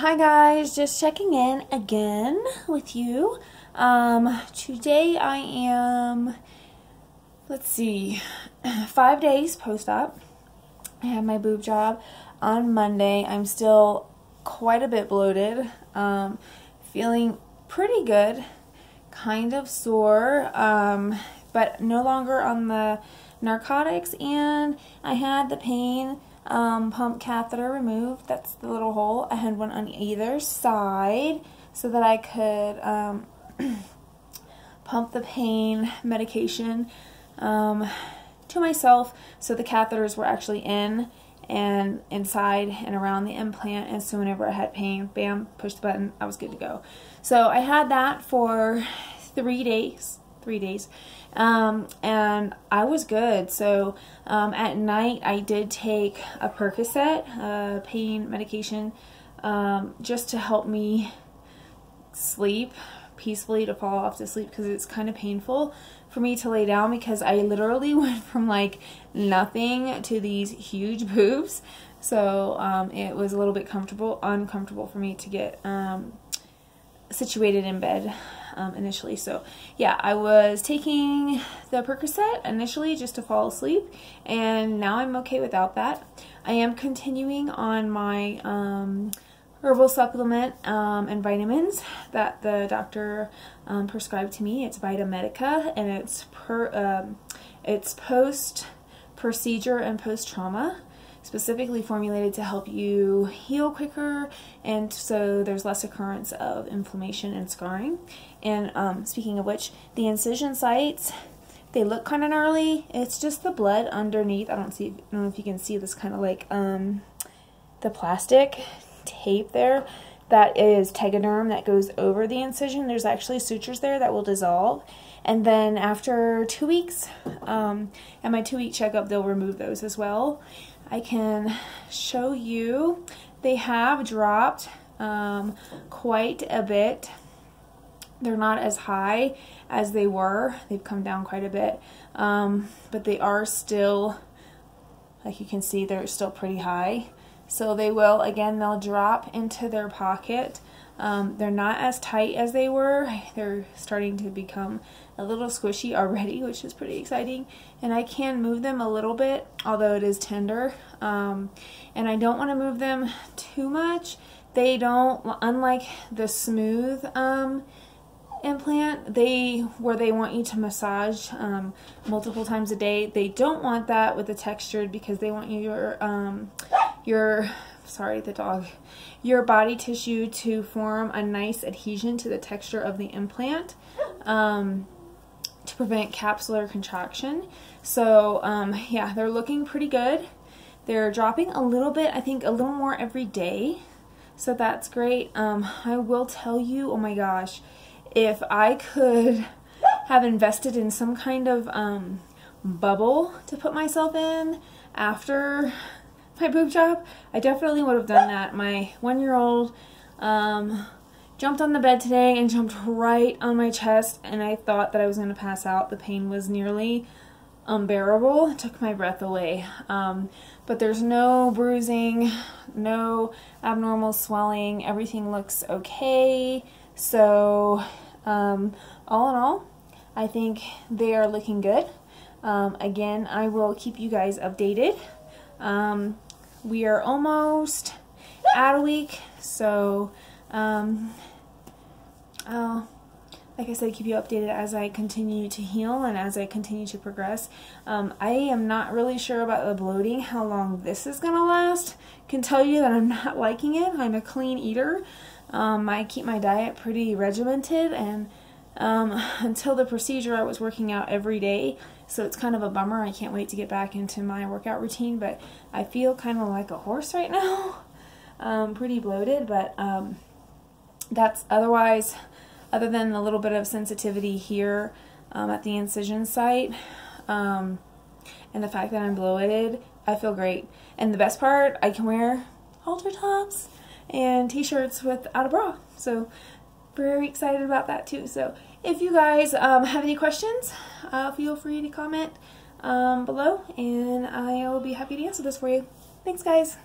Hi guys, just checking in again with you. Um, today I am, let's see, five days post-op. I had my boob job on Monday. I'm still quite a bit bloated, um, feeling pretty good, kind of sore, um, but no longer on the narcotics, and I had the pain um, pump catheter removed. That's the little hole. I had one on either side so that I could um, pump the pain medication um, to myself so the catheters were actually in and inside and around the implant and so whenever I had pain, bam, push the button, I was good to go. So I had that for three days, three days um, and I was good. So um, at night, I did take a Percocet, uh, pain medication, um, just to help me sleep peacefully to fall off to sleep because it's kind of painful for me to lay down because I literally went from like nothing to these huge boobs. So um, it was a little bit comfortable, uncomfortable for me to get um, situated in bed um, initially. So yeah, I was taking the Percocet initially just to fall asleep and now I'm okay without that. I am continuing on my um, herbal supplement um, and vitamins that the doctor um, prescribed to me. It's Vitamedica and it's per um, it's post procedure and post trauma specifically formulated to help you heal quicker and so there's less occurrence of inflammation and scarring. And um, speaking of which, the incision sites, they look kind of gnarly. It's just the blood underneath. I don't see, I don't know if you can see this kind of like um, the plastic tape there. That is tegaderm that goes over the incision. There's actually sutures there that will dissolve. And then after two weeks, um, at my two week checkup, they'll remove those as well. I can show you they have dropped um, quite a bit. They're not as high as they were. They've come down quite a bit, um, but they are still, like you can see, they're still pretty high. So they will, again, they'll drop into their pocket. Um, they're not as tight as they were. They're starting to become a little squishy already, which is pretty exciting. And I can move them a little bit, although it is tender. Um, and I don't want to move them too much. They don't, unlike the smooth um, implant, they where they want you to massage um, multiple times a day. They don't want that with the textured because they want your um, your sorry the dog your body tissue to form a nice adhesion to the texture of the implant. Um, to prevent capsular contraction. So um, yeah, they're looking pretty good. They're dropping a little bit, I think a little more every day. So that's great. Um, I will tell you, oh my gosh, if I could have invested in some kind of um, bubble to put myself in after my boob job, I definitely would have done that. My one-year-old um, jumped on the bed today and jumped right on my chest and I thought that I was going to pass out. The pain was nearly unbearable. It took my breath away. Um, but there's no bruising, no abnormal swelling. Everything looks okay. So um, all in all, I think they are looking good. Um, again, I will keep you guys updated. Um, we are almost at a week, so um, uh, like I said, keep you updated as I continue to heal and as I continue to progress. Um, I am not really sure about the bloating, how long this is going to last. Can tell you that I'm not liking it. I'm a clean eater. Um, I keep my diet pretty regimented and um, until the procedure I was working out every day so it's kind of a bummer. I can't wait to get back into my workout routine but I feel kind of like a horse right now. Um, pretty bloated but um, that's otherwise, other than a little bit of sensitivity here um, at the incision site, um, and the fact that I'm bloated, I feel great. And the best part, I can wear halter tops and t-shirts without a bra. So very excited about that too. So if you guys um, have any questions, uh, feel free to comment um, below and I will be happy to answer this for you. Thanks guys.